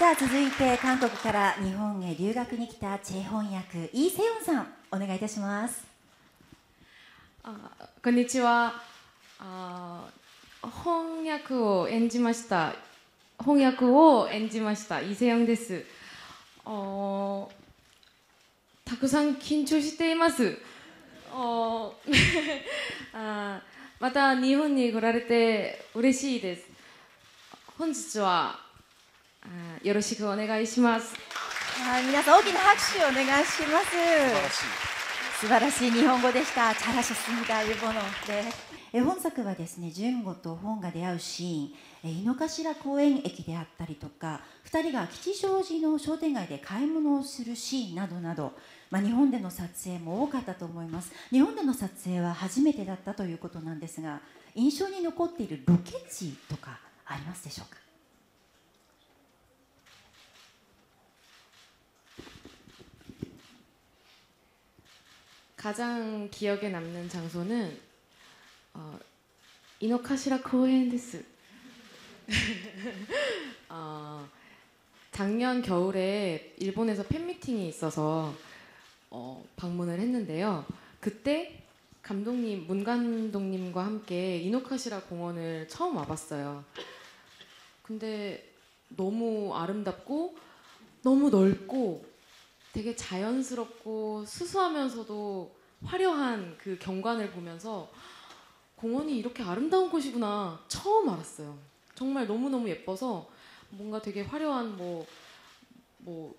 さあ続いて韓国から日本へ留学に来たチェ翻訳イ・セヨンさんお願いいたします。あこんにちは。あ翻訳を演じました。翻訳を演じましたイ・セヨンです。あたくさん緊張しています。あ あまた日本に来られて嬉しいです。本日はあよろしくお願いします。はい皆さん大きな拍手をお願いします。素晴らしい。日本語でした。チャラシスミダイボノで。え本作はですね純子と本が出会うシーン。え井の頭公園駅であったりとか2人が吉祥寺の商店街で買い物をするシーンなどなど、まあ、日本での撮影も多かったと思います。日本での撮影は初めてだったということなんですが印象に残っているロケ地とかありますでしょうか？ 가장 기억에 남는 장소는 어, 이노카시라 코엔です. 어, 작년 겨울에 일본에서 팬미팅이 있어서 어, 방문을 했는데요. 그때 감독님, 문 감독님과 함께 이노카시라 공원을 처음 와봤어요. 근데 너무 아름답고 너무 넓고 되게 자연스럽고 수수하면서도 화려한 그 경관을 보면서 공원이 이렇게 아름다운 곳이구나 처음 알았어요. 정말 너무너무 예뻐서 뭔가 되게 화려한 뭐, 뭐,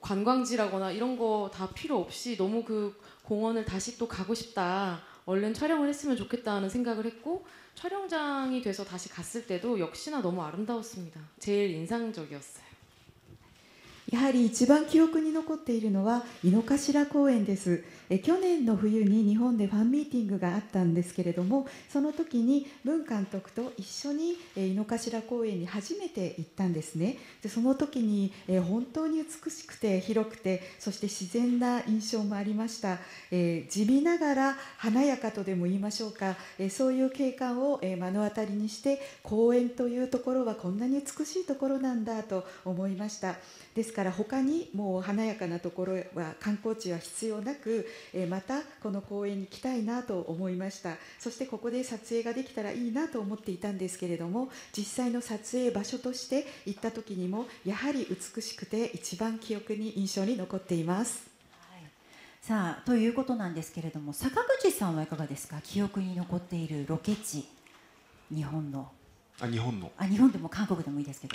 관광지라거나 이런 거 다 필요 없이 너무 그 공원을 다시 또 가고 싶다. 얼른 촬영을 했으면 좋겠다 는 생각을 했고 촬영장이 돼서 다시 갔을 때도 역시나 너무 아름다웠습니다. 제일 인상적이었어요. やはり一番記憶に残っているのは井の頭公園です。え去年の冬に日本でファンミーティングがあったんですけれどもその時に文監督と一緒に井の頭公園に初めて行ったんですね。でその時にえ本当に美しくて広くてそして自然な印象もありました、え地味ながら華やかとでも言いましょうか、えそういう景観をえ目の当たりにして公園というところはこんなに美しいところなんだと思いました。ですから他にもう華やかなところは観光地は必要なく、えまたこの公園に来たいなと思いました。そしてここで撮影ができたらいいなと思っていたんですけれども実際の撮影場所として行った時にもやはり美しくて一番記憶に印象に残っています。さあということなんですけれども坂口さんはいかがですか？記憶に残っているロケ地日本の。あ日本の。あ日本でも韓国でもいいですけど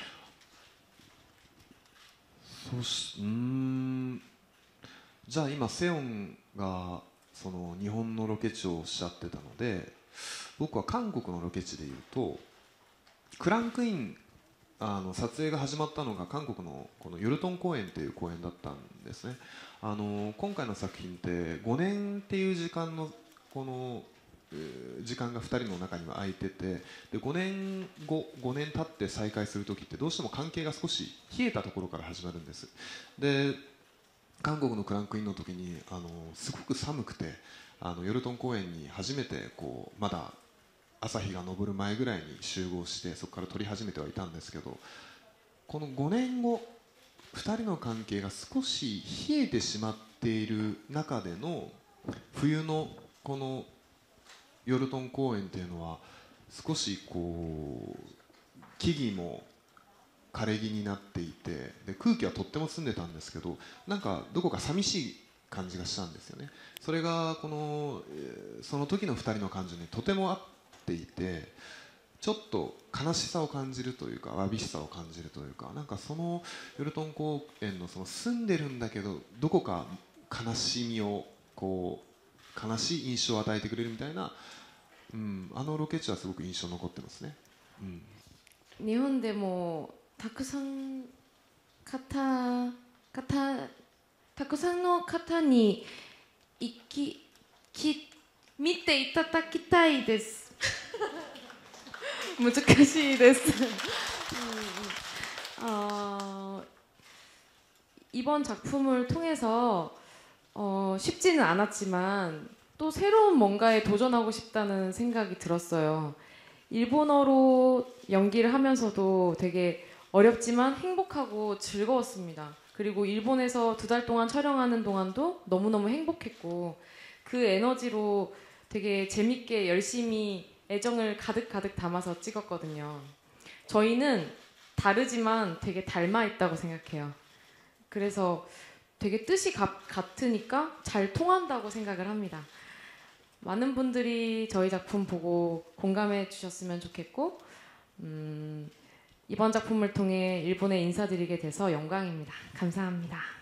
そしうん。じゃあ今セオンがその日本のロケ地をおっしゃってたので僕は韓国のロケ地でいうとクランクインあの撮影が始まったのが韓国のこのヨルトン公園っていう公園だったんですね。あの今回の作品って5年っていう時間のこの時間が2人の中には空いててで5年後5年経って再会する時ってどうしても関係が少し冷えたところから始まるんです。で韓国のクランクインの時にあのすごく寒くてあのヨルトン公園に初めてこうまだ朝日が昇る前ぐらいに集合してそこから撮り始めてはいたんですけどこの5年後2人の関係が少し冷えてしまっている中での冬のこのヨルトン公園っていうのは少しこう木々も枯れ木になっていてで空気はとっても澄んでたんですけどなんかどこか寂しい感じがしたんですよね。それがこのその時の2人の感情にとても合っていてちょっと悲しさを感じるというかわびしさを感じるというかなんかそのヨルトン公園のその住んでるんだけどどこか悲しみをこう悲しい印象を与えてくれるみたいな、うん、あのロケ地はすごく印象残ってますね。うん、日本でもたくさん方方たくさんの方に行きき見ていただきたいです。難しいです。어 이번 작품을 통해서 어, 쉽지는 않았지만 또 새로운 뭔가에 도전하고 싶다는 생각이 들었어요. 일본어로 연기를 하면서도 되게 어렵지만 행복하고 즐거웠습니다. 그리고 일본에서 두 달 동안 촬영하는 동안도 너무너무 행복했고 그 에너지로 되게 재밌게 열심히 애정을 가득가득 담아서 찍었거든요. 저희는 다르지만 되게 닮아 있다고 생각해요. 그래서 되게 뜻이 가, 같으니까 잘 통한다고 생각을 합니다. 많은 분들이 저희 작품 보고 공감해 주셨으면 좋겠고, 음, 이번 작품을 통해 일본에 인사드리게 돼서 영광입니다. 감사합니다.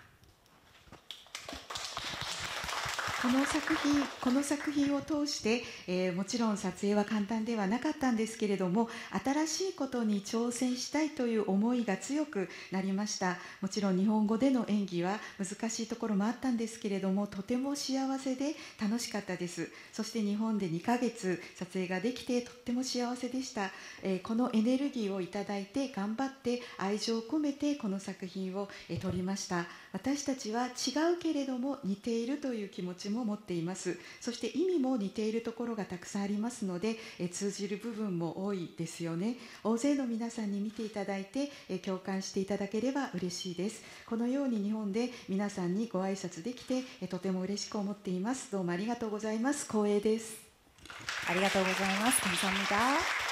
の作品この作品を通して、えーもちろん撮影は簡単ではなかったんですけれども新しいことに挑戦したいという思いが強くなりました。もちろん日本語での演技は難しいところもあったんですけれどもとても幸せで楽しかったです。そして日本で2ヶ月撮影ができてとっても幸せでした、えーこのエネルギーをいただいて頑張って愛情を込めてこの作品を、えー撮りました。私たちは違うけれども似ているという気持ちも持っています。そして意味も似ているところがたくさんありますのでえ通じる部分も多いですよね。大勢の皆さんに見ていただいてえ共感していただければ嬉しいです。このように日本で皆さんにご挨拶できてえとても嬉しく思っています。どうもありがとうございます。光栄です。ありがとうございます。감사합니다